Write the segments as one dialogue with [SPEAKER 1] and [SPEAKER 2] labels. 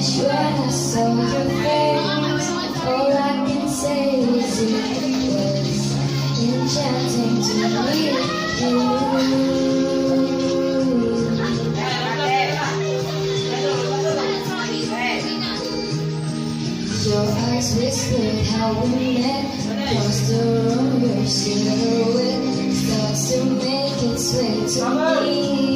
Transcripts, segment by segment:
[SPEAKER 1] when I saw your face All I can say is it was enchanting to me. you Your eyes whispered how we met. Across the room your silhouette. Starts to make its way to me.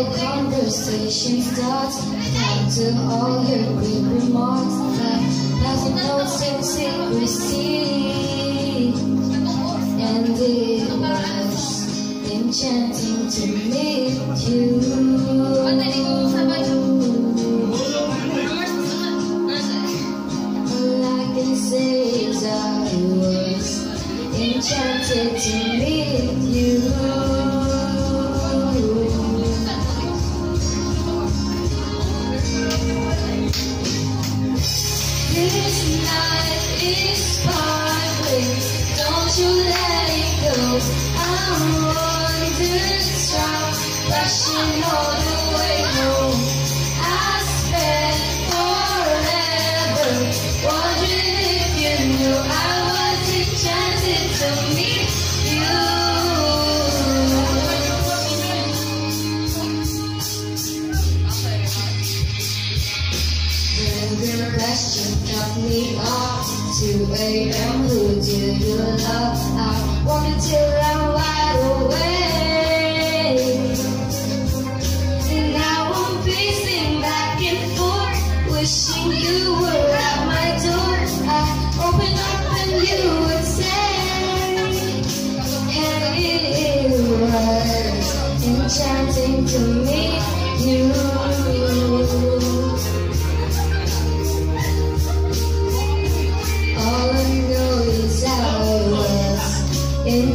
[SPEAKER 1] the conversation starts. After all your big remarks that passing notes in secrecy And it was enchanting to meet you. All I can say is I was enchanted to meet you.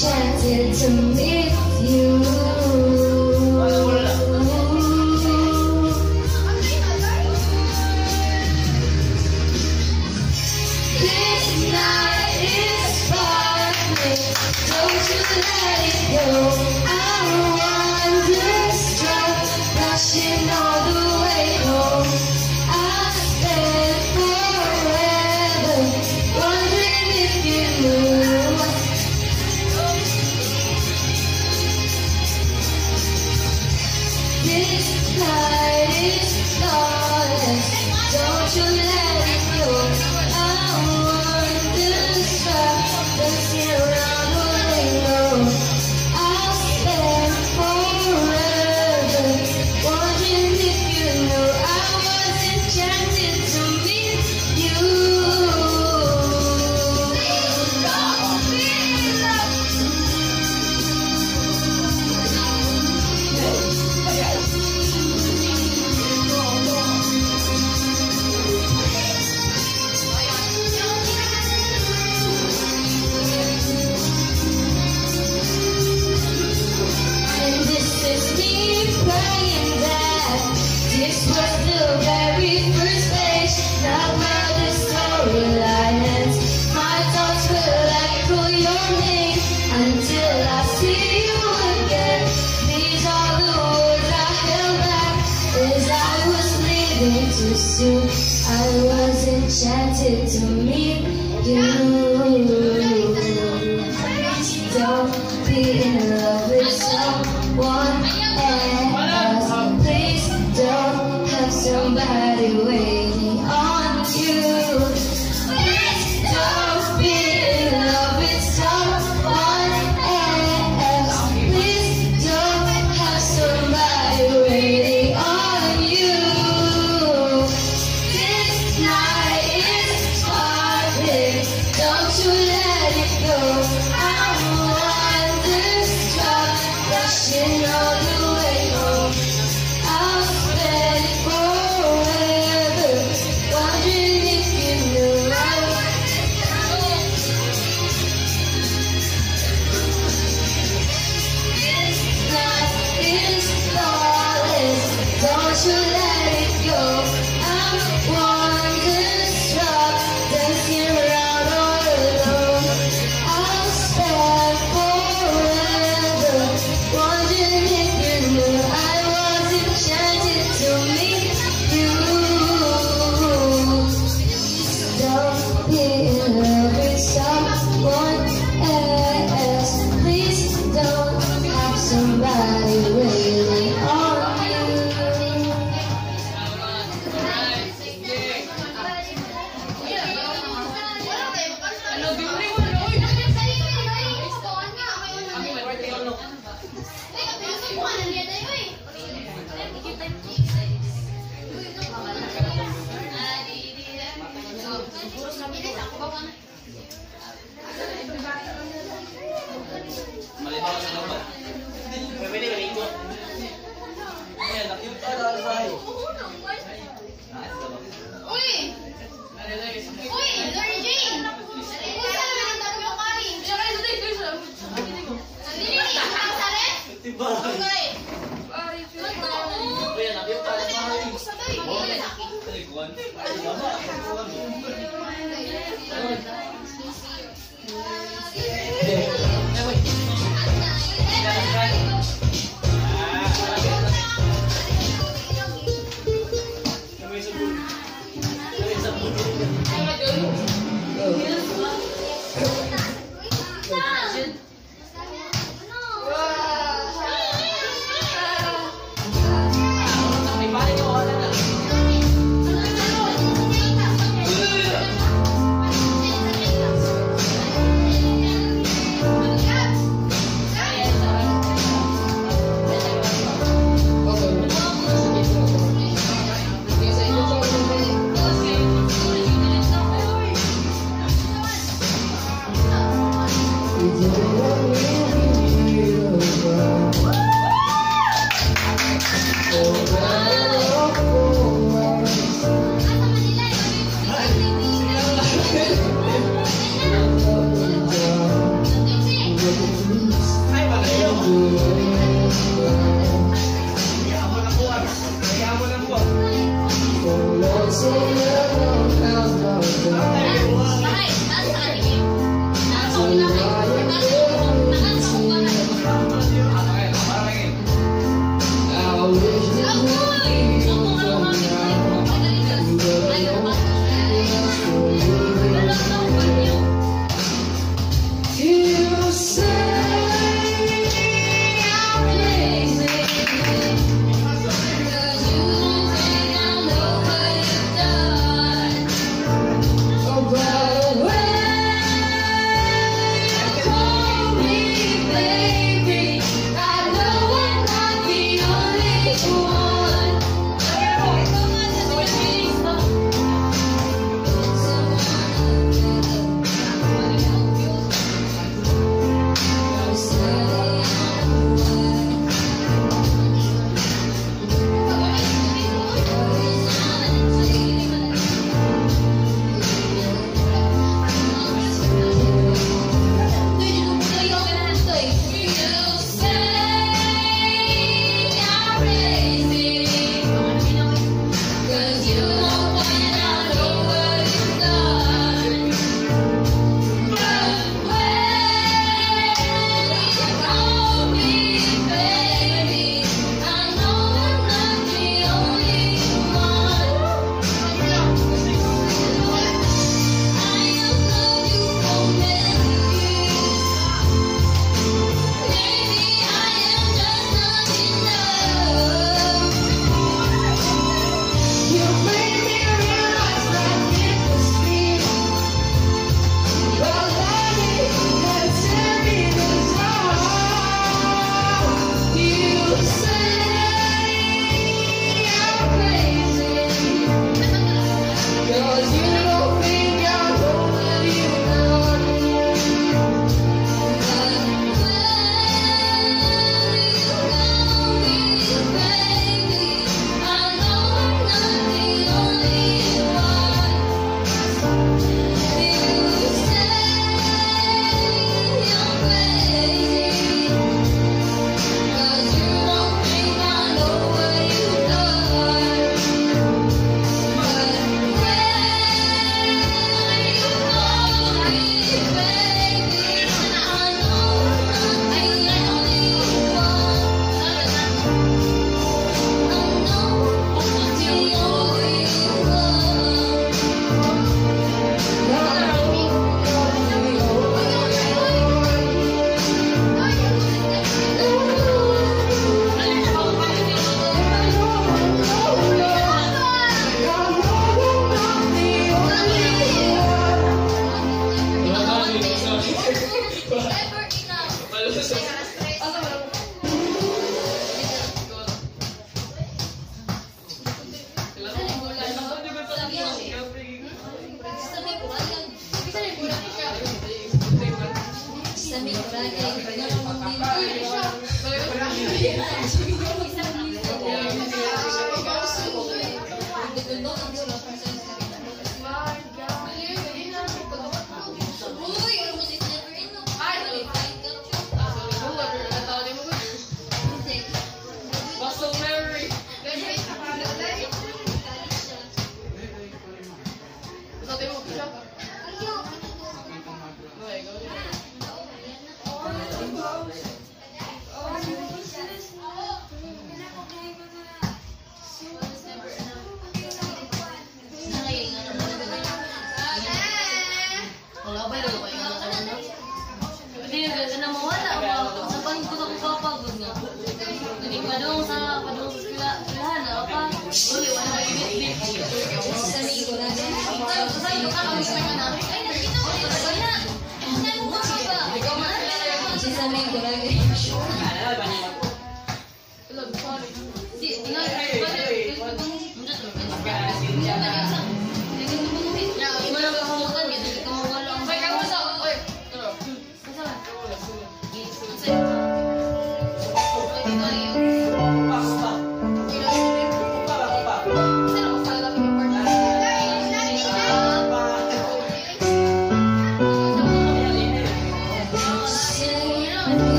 [SPEAKER 1] enchanted to meet you.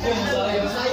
[SPEAKER 2] 对不有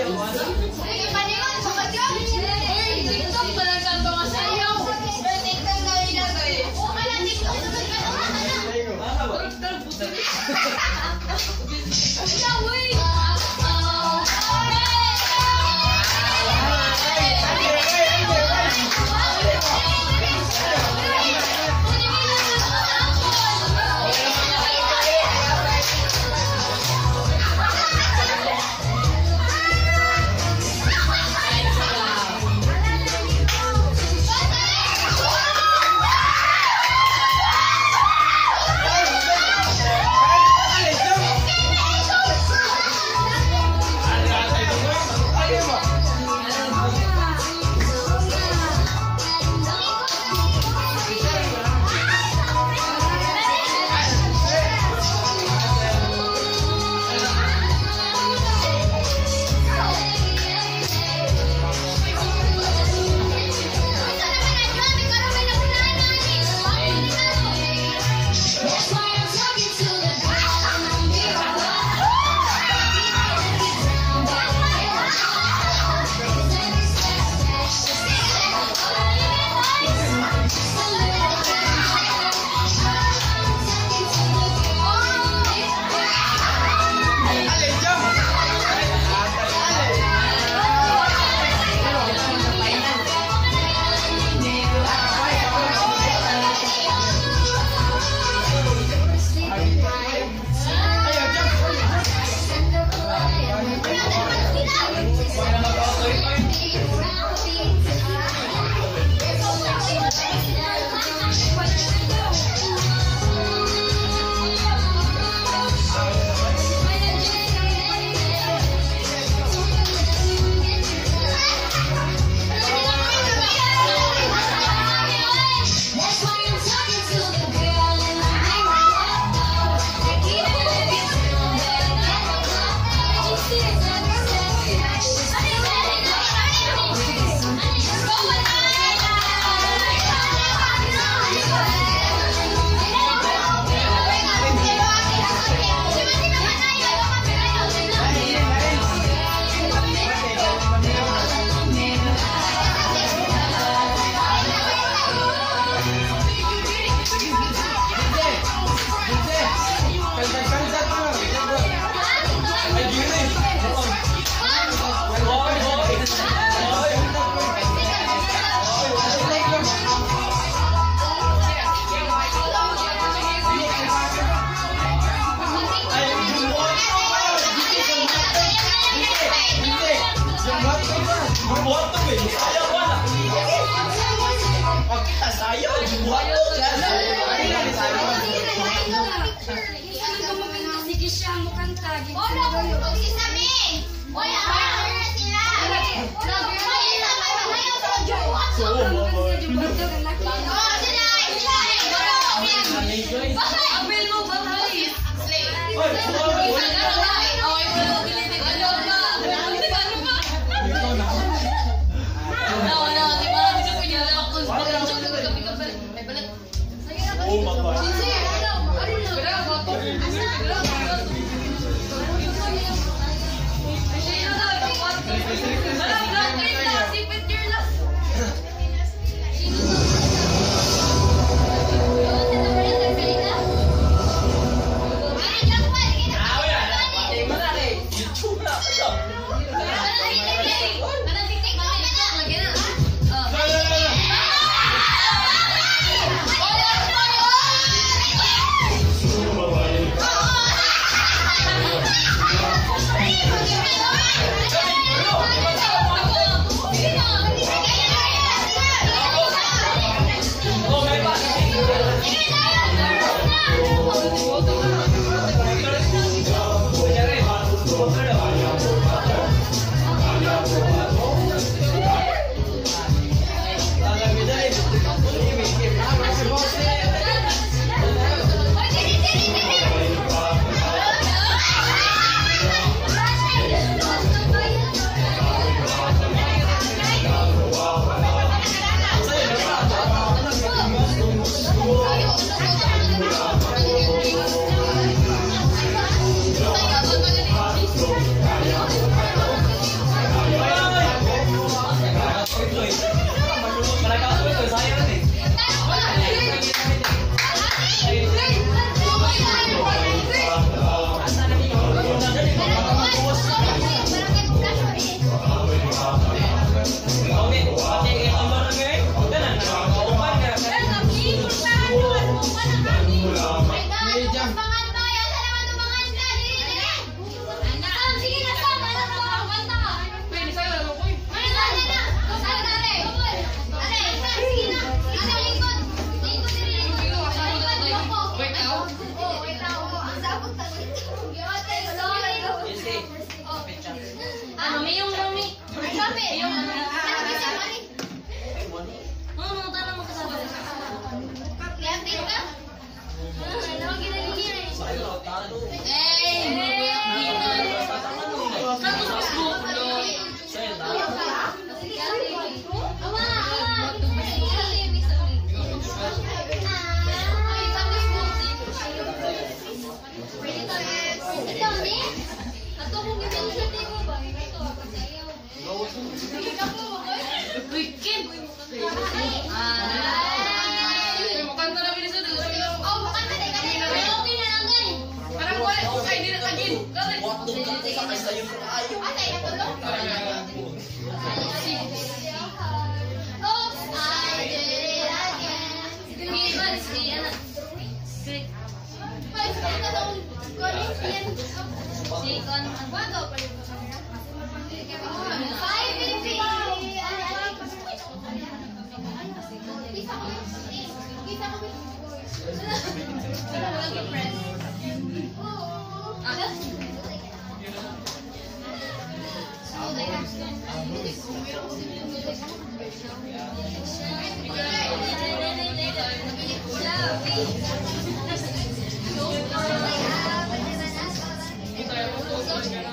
[SPEAKER 2] Ikaw, Bacon. Ang bago, palito sa
[SPEAKER 3] nila. Five Thank you. Thank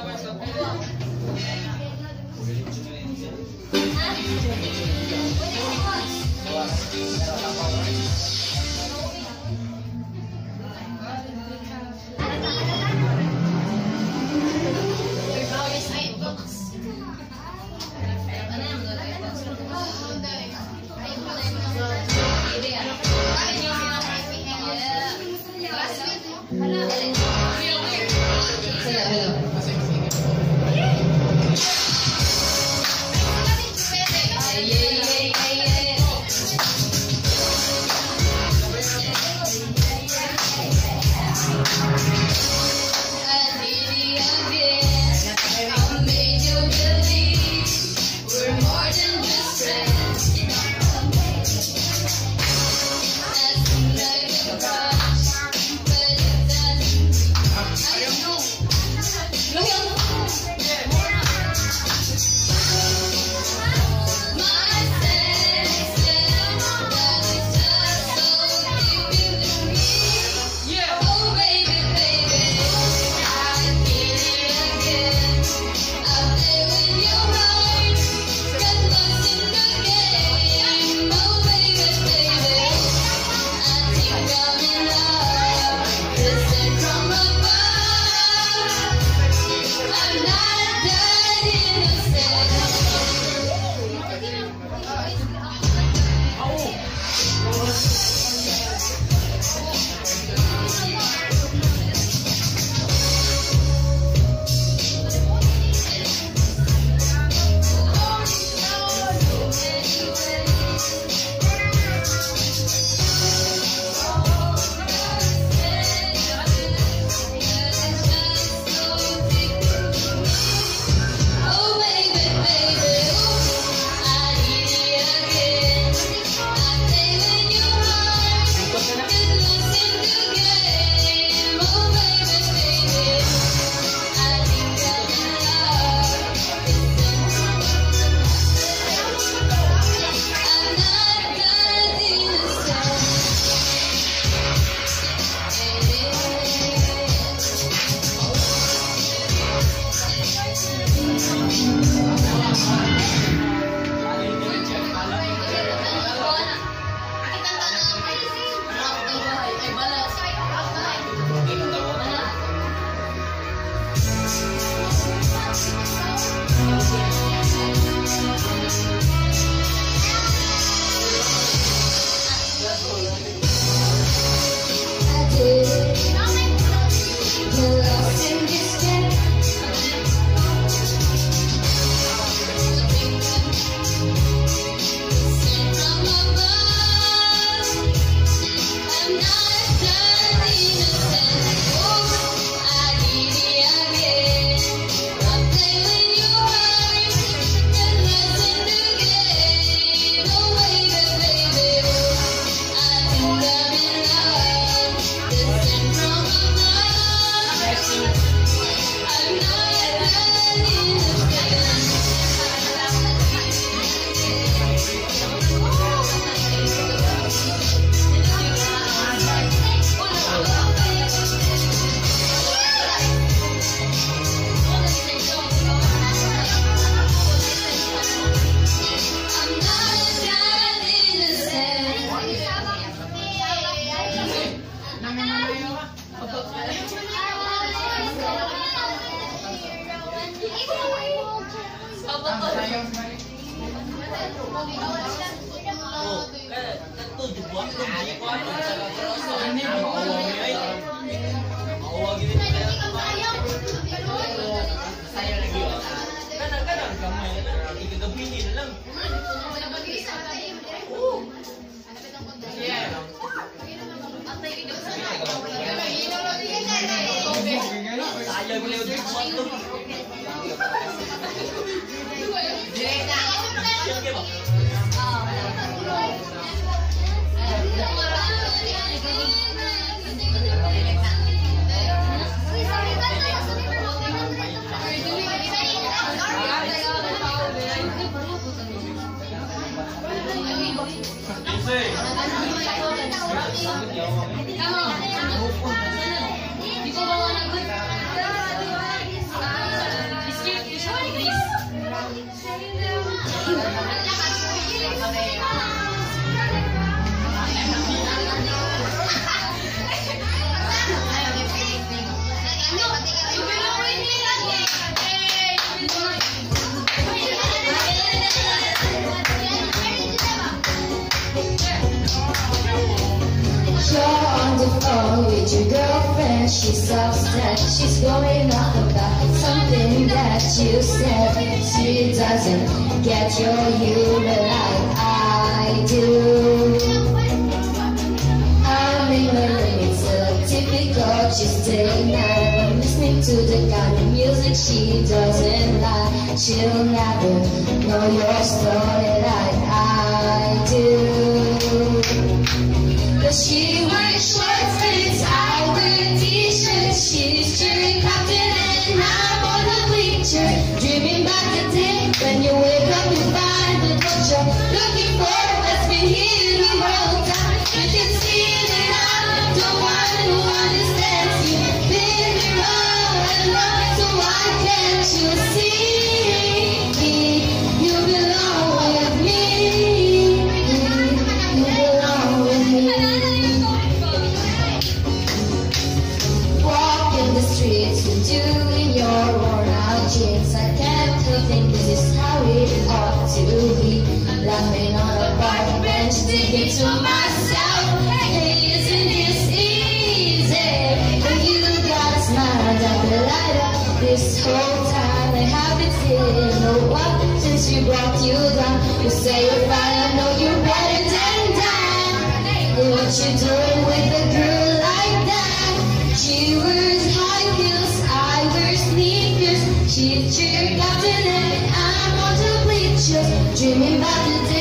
[SPEAKER 3] you.
[SPEAKER 1] that she's upset She's going off about something that you said. She doesn't get your humor like I do. I'm ignorant, it's so difficult, she's still not Listening to the kind of music she doesn't like. She'll never know your story like I do. But she And you Dreaming about the day.